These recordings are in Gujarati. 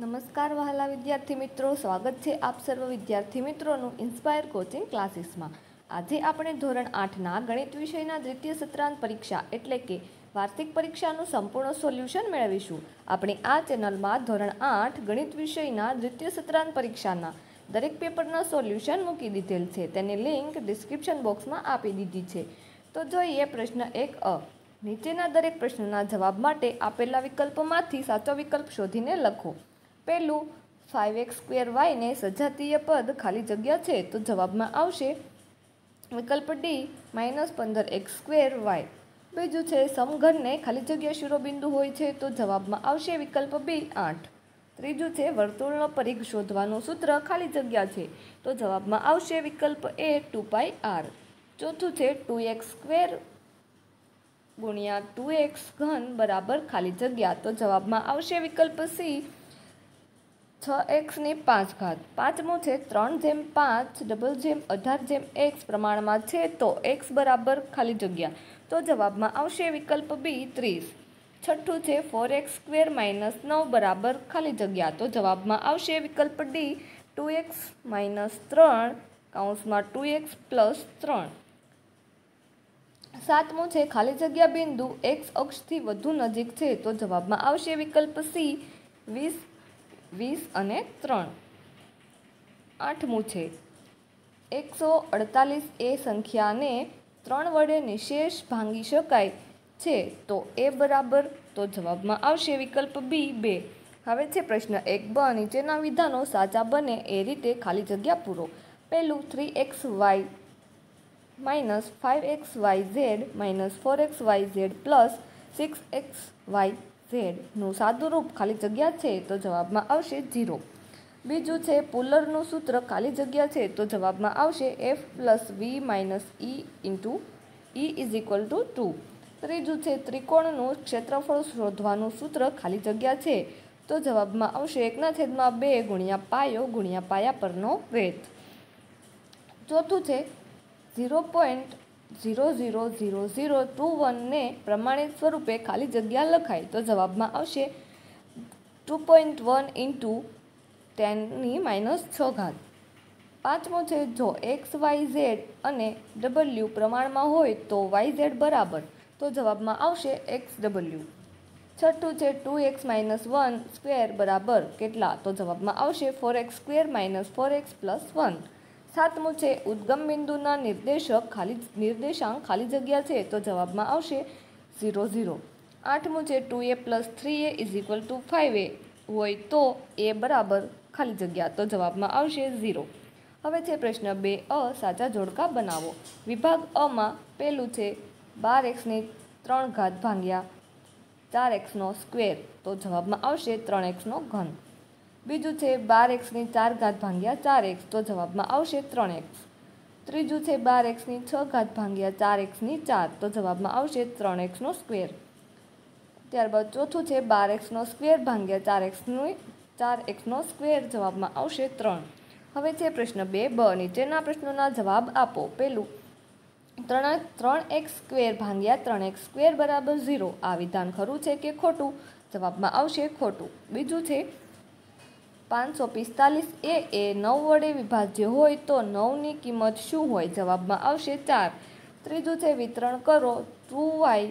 નમસ્કાર વહાલા વિદ્યાર્થી મિત્રો, સ્વાગત છે આપ સર્વ વિદ્યાર્થી મિત્રોનું ઇન્સ્પાયર કોચિંગ ક્લાસીસમાં આજે આપણે ધોરણ આઠના ગણિત વિષયના દ્વિતીય સત્રાંત પરીક્ષા એટલે કે વાર્ષિક પરીક્ષાનું સંપૂર્ણ સોલ્યુશન મેળવીશું. આપણે આ ચેનલમાં ધોરણ આઠ ગણિત વિષયના દ્વિતીય સત્રાંત પરીક્ષાના દરેક પેપરના સોલ્યુશન મૂકી દીધેલ છે. તેની લિંક ડિસ્ક્રિપ્શન બોક્સમાં આપી દીધી છે. તો જોઈએ પ્રશ્ન એક અ. નીચેના દરેક પ્રશ્નના જવાબ માટે આપેલા વિકલ્પોમાંથી સાચો વિકલ્પ શોધીને લખો. પહેલું ફાઇવ એક્સ સ્ક્વેર વાયને સજાતીય પદ ખાલી જગ્યા છે તો જવાબમાં આવશે વિકલ્પ ડી માઇનસ પંદર એક્સ સ્ક્વેર વાય બીજું છે સમઘનને ખાલી જગ્યા શિરોબિંદુ હોય છે તો જવાબમાં આવશે વિકલ્પ બી આઠ. ત્રીજું છે વર્તુળનો પરિઘ શોધવાનું સૂત્ર ખાલી જગ્યા છે તો જવાબમાં આવશે વિકલ્પ એ ટુ પાઈ આર ચોથું છે ટુ એક્સ સ્ક્વેર ગુણ્યા ટુ એક્સ ઘન બરાબર ખાલી જગ્યા તો જવાબમાં આવશે વિકલ્પ સી છ એક્સની પાંચ ઘાત. પાંચમું છે ત્રણ જેમ પાંચ, ડબલ જેમ અઢાર જેમ એક્સ પ્રમાણમાં છે તો એક્સ બરાબર ખાલી જગ્યા. તો જવાબમાં આવશે વિકલ્પ બી ત્રીસ. છઠ્ઠું છે ફોર એક્સ સ્ક્વેર માઇનસ નવ બરાબર ખાલી જગ્યા. તો જવાબમાં આવશે વિકલ્પ ડી ટુ એક્સ માઇનસ ત્રણ કાઉન્સમાં ટુ એક્સ પ્લસ ત્રણ. સાતમું છે ખાલી જગ્યા બિંદુ એક્સ અક્ષથી વધુ નજીક છે. તો જવાબમાં આવશે વિકલ્પ સી વીસ વીસ અને ત્રણ. આઠમું છે એકસો અડતાલીસ એ સંખ્યાને ત્રણ વડે નિશેષ ભાંગી શકાય છે. તો એ બરાબર. તો જવાબમાં આવશે વિકલ્પ બી, બે. હવે છે પ્રશ્ન એક બ. નીચેના વિધાનો સાચા બને એ રીતે ખાલી જગ્યા પૂરો. પહેલું three X Y minus five X Y Z minus four X Y Z plus six X Y ઝેડનું સાદું રૂપ ખાલી જગ્યા છે તો જવાબમાં આવશે ઝીરો. બીજું છે, પુલરનું સૂત્ર ખાલી જગ્યા છે તો જવાબમાં આવશે F plus V minus E into E is equal to two ત્રીજું છે, ત્રિકોણનું ક્ષેત્રફળ શોધવાનું સૂત્ર ખાલી જગ્યા છે તો જવાબમાં આવશે એકના છેદમાં બે ગુણ્યા પાયો ગુણ્યા પાયા પરનો વેધ ચોથું છે, zero point zero zero zero zero two વનને પ્રમાણિત સ્વરૂપે ખાલી જગ્યા લખાય તો જવાબમાં આવશે ટુ પોઈન્ટ વન ઇન્ટુ ટેનની માઇનસ છ ઘાત. પાંચમો છે, જો એક્સ વાય ઝેડ અને ડબલ્યુ પ્રમાણમાં હોય તો વાય ઝેડ બરાબર, તો જવાબમાં આવશે એક્સ ડબલ્યુ છઠ્ઠું છે two X minus one square બરાબર, કેટલા? તો જવાબમાં આવશે four X square minus four X plus one સાતમું છે ઉદ્ગમ બિંદુના નિર્દેશક ખાલી નિર્દેશાંક ખાલી જગ્યા છે તો જવાબમાં આવશે ઝીરો ઝીરો. આઠમું છે two A plus three A is equal to five A હોય તો એ બરાબર ખાલી જગ્યા તો જવાબમાં આવશે ઝીરો. હવે છે પ્રશ્ન બે અ સાચા જોડકા બનાવો. વિભાગ અમાં પહેલું છે બાર એક્સને ત્રણ ઘાત ભાંગ્યા ચાર એક્સનો સ્ક્વેર તો જવાબમાં આવશે ત્રણ એક્સનો ઘન. બીજું છે બાર એક્સની ચાર ઘાત ભાંગ્યા ચાર એક્સ તો જવાબમાં આવશે ત્રણ એક્સ ત્રીજું છે બાર એક્સની છ ઘાત ભાંગ્યા ચાર એક્સની ચાર. તો જવાબમાં આવશે ત્રણ એક્સનો સ્ક્વેર ત્યારબાદ ચોથું છે બાર એક્સનો સ્ક્વેર ભાંગ્યા ચાર એક્સનું ચાર એક્સનો સ્ક્વેર જવાબમાં આવશે ત્રણ. હવે છે પ્રશ્ન બે, બ. નીચેના પ્રશ્નોના જવાબ આપો. પહેલું ત્રણ ત્રણ એક્સ સ્ક્વેર ભાંગ્યા ત્રણ એક્સ સ્ક્વેર બરાબર ઝીરો. આ વિધાન ખરું છે કે ખોટું? જવાબમાં આવશે ખોટું. બીજું છે પાંચસો પિસ્તાલીસ એ એ નવ વડે વિભાજ્ય હોય તો નવની કિંમત શું હોય? જવાબમાં આવશે ચાર. ત્રીજું છે વિતરણ કરો two Y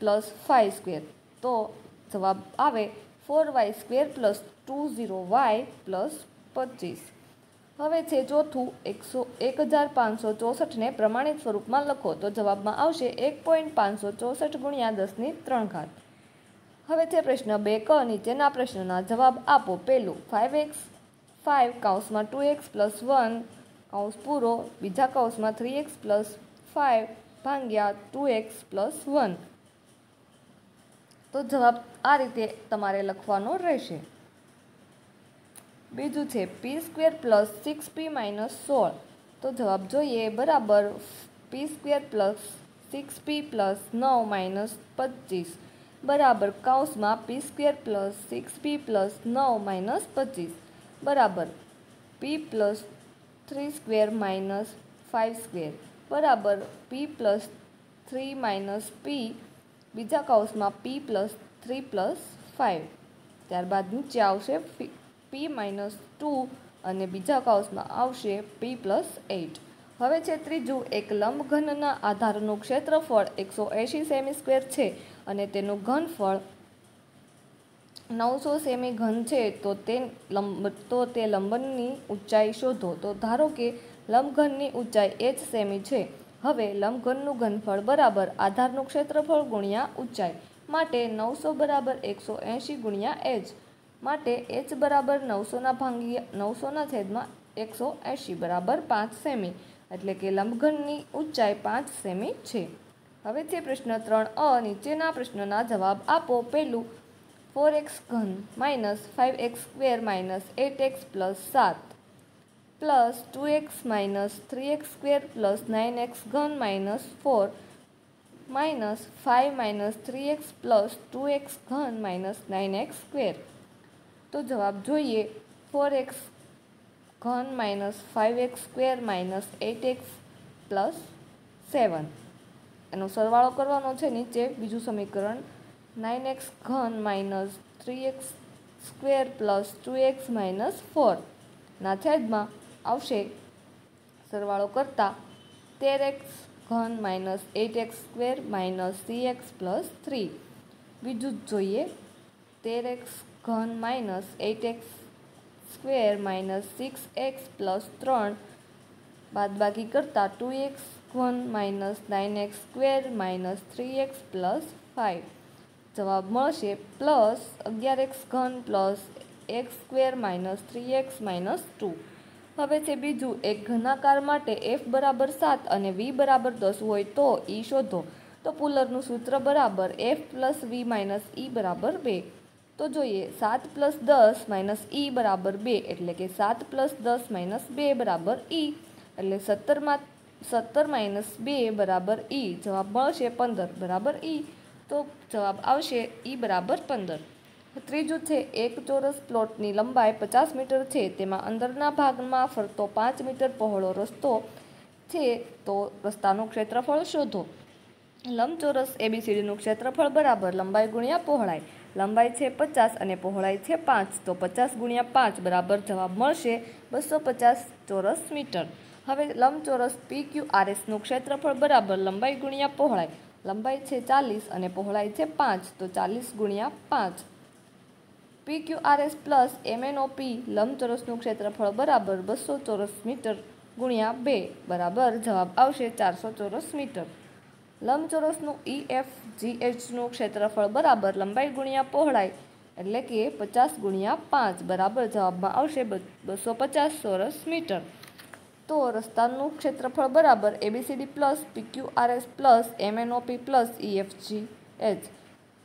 plus five square. તો જવાબ આવે four Y square plus two zero Y plus પચીસ. હવે છે ચોથું, એકસો એક હજાર પાંચસો ચોસઠને પ્રમાણિત સ્વરૂપમાં લખો. તો જવાબમાં આવશે એક પોઈન્ટ પાંચસો ચોસઠ ગુણ્યા દસની ત્રણ ઘાત. હવે છે પ્રશ્ન બે ક નીચેના પ્રશ્નના જવાબ આપો. પહેલું ફાઇવ એક્સ ફાઇવ કાઉસમાં ટુ એક્સ પ્લસ વન કાઉસ પૂરો. બીજા કાઉસમાં થ્રી એક્સ પ્લસ ફાઇવ ભાંગ્યા ટુ એક્સ પ્લસ વન તો જવાબ આ રીતે તમારે લખવાનો રહેશે. બીજું છે P square plus six P minus સોળ. તો જવાબ જોઈએ, બરાબર P square plus six P plus નવ માઇનસ પચીસ. બરાબર કાઉસમાં P square plus six P plus નવ માઇનસ પચીસ. બરાબર. P plus three square minus five square. બરાબર. P plus three minus P. બીજા કાઉસમાં P plus three plus five. ત્યારબાદ નીચે આવશે પી માઇનસ ટુ અને બીજા કાઉસમાં આવશે પી પ્લસ એઇટ. હવે છે ત્રીજું, એક લંબઘનના આધારનું ક્ષેત્રફળ એકસો એંશી સેમી સ્ક્વેર છે અને તેનું ઘનફળ નવસો સેમી ઘન છે. તો તે લંબ, તો તે લંબનની ઊંચાઈ શોધો. તો ધારો કે લંબઘનની ઊંચાઈ એચ સેમી છે. હવે લંબઘનનું ઘનફળ બરાબર આધારનું ક્ષેત્રફળ ગુણ્યા ઊંચાઈ માટે નવસો બરાબર એકસો એંશી ગુણ્યા એચ માટે એચ બરાબર નવસોના ભાંગીય નવસોના છેદમાં એકસો એંશી બરાબર પાંચ સેમી. એટલે કે લંબઘનની ઊંચાઈ પાંચ સેમી છે. હવે છે પ્રશ્ન ત્રણ અ નીચેના પ્રશ્નના જવાબ આપો. પહેલું ફોર એક્સ ઘન minus five X square minus eight X plus સાત plus two X minus three X square plus nine X ઘન minus four minus five minus three X plus two X ઘન માઇનસ નાઇન એક્સ સ્ક્વેર તો જવાબ જોઈએ ફોર એક્સ ઘન minus five X square minus eight X plus seven એનો સરવાળો કરવાનો છે નીચે. બીજું સમીકરણ નાઇન એક્સ ઘન minus three X square plus two x minus four ના છેદમાં આવશે. સરવાળો કરતાં તેર એક્સ ઘન minus eight x square minus C x plus three બીજું જ જોઈએ. તેર એક્સ ઘન minus eight x square minus six x plus ત્રણ બાદબાકી કરતાં ટુ એક્સ ઘન minus nine x square minus three x plus five. જવાબ મળશે પ્લસ અગિયાર એક્સ ઘન plus x square minus three x minus two. હવે છે બીજું, એક ઘનાકાર માટે એફ બરાબર સાત અને વી બરાબર દસ હોય તો ઈ શોધો. તો પુલરનું સૂત્ર બરાબર F plus V minus E બરાબર બે. તો જોઈએ, સાત પ્લસ દસ માઇનસ ઈ બરાબર બે, એટલે કે સાત પ્લસ દસ માઇનસ બે બરાબર ઈ. એટલે સત્તરમાં સત્તર માઇનસ બે બરાબર ઈ, જવાબ મળશે પંદર, બરાબર ઈ. તો જવાબ આવશે ઈ બરાબર પંદર. ત્રીજું છે, એક ચોરસ પ્લોટની લંબાઈ પચાસ મીટર છે, તેમાં અંદરના ભાગમાં ફરતો પાંચ મીટર પહોળો રસ્તો છે, તો રસ્તાનું ક્ષેત્રફળ શોધો. લંબચોરસ એબીસીડીનું ક્ષેત્રફળ બરાબર, લંબાઈ ગુણ્યા પહોળાઈ. લંબાઈ છે પચાસ અને પહોળાઈ છે પાંચ. તો પચાસ ગુણ્યા પાંચ બરાબર જવાબ મળશે બસો પચાસ ચોરસ મીટર. હવે લંબચોરસ પી ક્યુ આરએસનું ક્ષેત્રફળ બરાબર લંબાઈ ગુણ્યા પહોળાઈ. લંબાઈ છે ચાલીસ અને પહોળાઈ છે પાંચ. તો ચાલીસ ગુણ્યા પાંચ. P Q RS S plus MNOP લંબચોરસનું ક્ષેત્રફળ બરાબર બસો ચોરસ મીટર ગુણ્યા બે. બરાબર જવાબ આવશે ચારસો ચોરસ મીટર. લંબચોરસનું ઈ એફ જી એચનું ક્ષેત્રફળ બરાબર લંબાઈ ગુણ્યા પહોળાઈ એટલે કે પચાસ ગુણ્યા પાંચ. બરાબર જવાબમાં આવશે બસો પચાસ ચોરસ મીટર. તો રસ્તાનું ક્ષેત્રફળ બરાબર ABCD plus PQ RS plus MNOP plus EFG H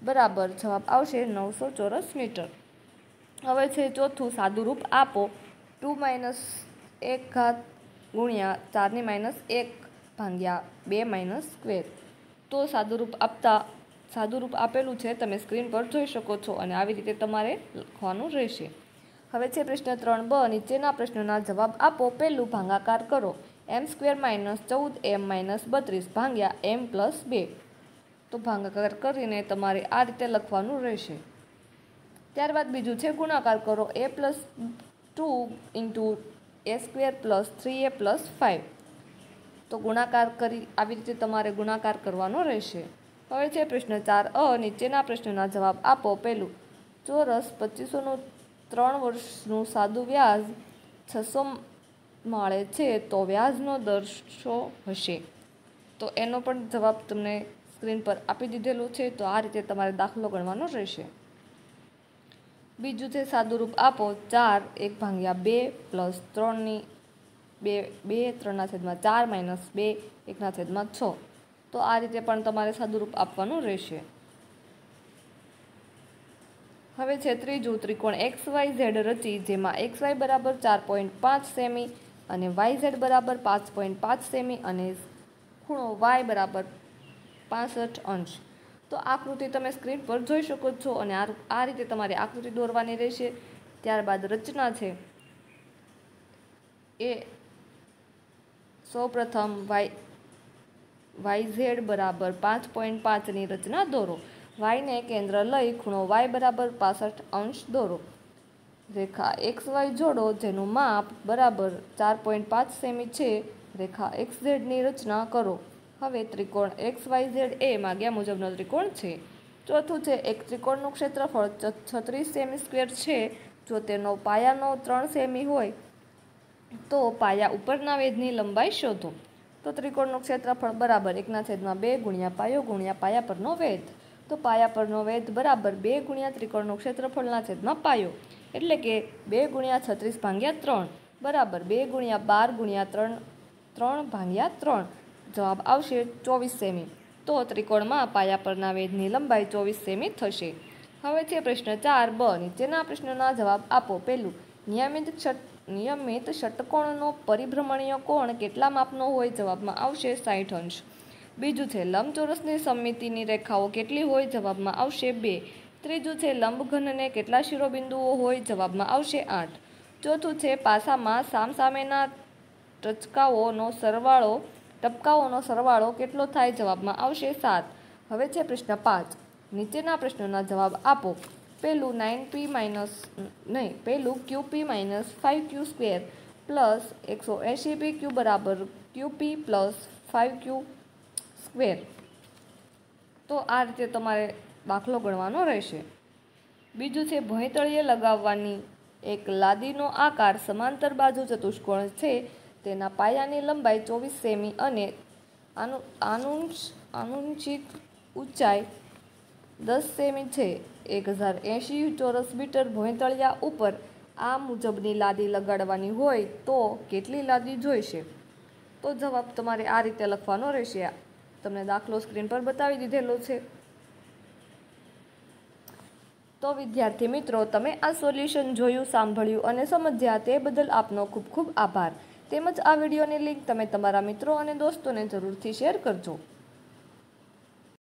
બરાબર જવાબ આવશે નવસો ચોરસ મીટર. હવે છે ચોથું, સાદુરૂપ આપો. ટુ માઇનસ એક ઘાત ગુણ્યા ચારની માઇનસ એક ભાગ્યા બે માઇનસ સ્ક્વેર. તો સાદુરૂપ આપતા, સાદુરૂપ આપેલું છે, તમે સ્ક્રીન પર જોઈ શકો છો અને આવી રીતે તમારે લખવાનું રહેશે. હવે છે પ્રશ્ન ત્રણ બ, નીચેના પ્રશ્નોના જવાબ આપો. પહેલું, ભાંગાકાર કરો. એમ સ્ક્વેર માઇનસ ચૌદ, એમ માઇનસ બત્રીસ, ભાંગ્યા એમ પ્લસ બે. તો ભાંગાકાર કરીને તમારે આ રીતે લખવાનું રહેશે. ત્યારબાદ બીજું છે, ગુણાકાર કરો. A plus two into a square plus three a plus five. તો ગુણાકાર કરી, આવી રીતે તમારે ગુણાકાર કરવાનો રહેશે. હવે છે પ્રશ્ન ચાર, અ નીચેના પ્રશ્નના જવાબ આપો. પહેલું ચોરસ પચીસોનું ત્રણ વર્ષનું સાદું વ્યાજ છસો માળે છે, તો વ્યાજનો દર શો હશે? તો એનો પણ જવાબ તમને સ્ક્રીન પર આપી દીધેલું છે, તો આ રીતે તમારે દાખલો ગણવાનો રહેશે. બીજું છે સાદુરૂપ આપો. ચાર, એક ભાંગ્યા બે પ્લસ ત્રણની બે બે ત્રણના છેદમાં ચાર માઇનસ બે એકના છેદમાં છ. તો આ રીતે પણ તમારે સાદુરૂપ આપવાનું રહેશે. હવે છે ત્રીજું, ત્રિકોણ એક્સ વાય ઝેડ રચી, જેમાં એક્સ વાય બરાબર ચાર પોઈન્ટ પાંચ સેમી અને વાય ઝેડ બરાબર પાંચ પોઈન્ટ પાંચ સેમી અને ખૂણો વાય બરાબર પાસઠ અંશ. તો આકૃતિ તમે સ્ક્રીન પર જોઈ શકો છો અને આ રીતે તમારે આકૃતિ દોરવાની રહેશે. ત્યારબાદ રચના છે. એ સૌપ્રથમ વાય વાય ઝેડ બરાબર પાંચ પોઈન્ટ પાંચની રચના દોરો. વાયને કેન્દ્ર લઈ ખૂણો વાય બરાબર પાસઠ અંશ દોરો. રેખા એક્સ વાય જોડો જેનું માપ બરાબર ચાર પોઈન્ટ પાંચ સેમી છે. રેખા એક્સ ઝેડની રચના કરો. હવે ત્રિકોણ એક્સ વાય ઝેડ એ માગ્યા મુજબનો ત્રિકોણ છે. ચોથું છે એક ત્રિકોણનું ક્ષેત્રફળ છત્રીસ સેમી સ્ક્વેર છે. જો તેનો પાયાનો ત્રણ સેમી હોય તો પાયા ઉપરના વેધની લંબાઈ શોધો. તો ત્રિકોણનું ક્ષેત્રફળ બરાબર એકના છેદમાં બે ગુણ્યા પાયો ગુણ્યા પાયા પરનો વેધ તો પાયા પરનો વેધ બરાબર બે ગુણ્યા ત્રિકોણનું ક્ષેત્રફળના છેદમાં પાયો. એટલે કે બે ગુણ્યા છત્રીસ ભાંગ્યા ત્રણ. બરાબર બે ગુણ્યા બાર ગુણ્યા ત્રણ ત્રણ ભાંગ્યા ત્રણ. જવાબ આવશે ચોવીસ સેમી. તો ત્રિકોણમાં પાયા પરના વેધની લંબાઈ ચોવીસ સેમી થશે. હવે છે પ્રશ્ન ચાર બ. નીચેના પ્રશ્નના જવાબ આપો. પહેલું, નિયમિત ષટ નિયમિત ષટકોણનો પરિભ્રમણીય કોણ કેટલા માપનો હોય જવાબમાં આવશે સાઠ અંશ. બીજું છે, લંબચોરસની સમિતિની રેખાઓ કેટલી હોય જવાબમાં આવશે બે. ત્રીજું છે, લંબઘનને કેટલા શિરોબિંદુઓ હોય જવાબમાં આવશે આઠ. ચોથું છે, પાસામાં સામસામેના ટચકાઓનો સરવાળો, ટપકાઓનો સરવાળો કેટલો થાય જવાબમાં આવશે સાત. હવે છે પ્રશ્ન પાંચ. નીચેના પ્રશ્નોના જવાબ આપો. પહેલું નાઇન પી માઇનસ નહીં પહેલું q p minus five q square plus એકસો એંશી પી ક્યુ બરાબર q p plus five q square તો આ રીતે તમારે દાખલો ગણવાનો રહેશે. બીજું છે ભયતળીએ લગાવવાની એક લાદીનો આકાર સમાંતર બાજુ ચતુષ્કોણ છે. તેના પાયાની લંબાઈ ચોવીસ સેમી અને આનું, આનુંશ આનુંશિક ઊંચાઈ દસ સેમી છે. એક હજાર એંશી ચોરસ મીટર ભોંયતળિયા ઉપર આ મુજબની લાદી લગાડવાની હોય તો કેટલી લાદી જોઈશે? તો જવાબ તમારે આ રીતે લખવાનો રહેશે. તમને દાખલો સ્ક્રીન પર બતાવી દીધેલો છે. તો વિદ્યાર્થી મિત્રો, તમે આ સોલ્યુશન જોયું, સાંભળ્યું અને સમજ્યા તે બદલ આપનો ખૂબ ખૂબ આભાર. તેમજ આ વિડીયોની લિંક તમે તમારા મિત્રો અને દોસ્તોને જરૂરથી શેર કરજો.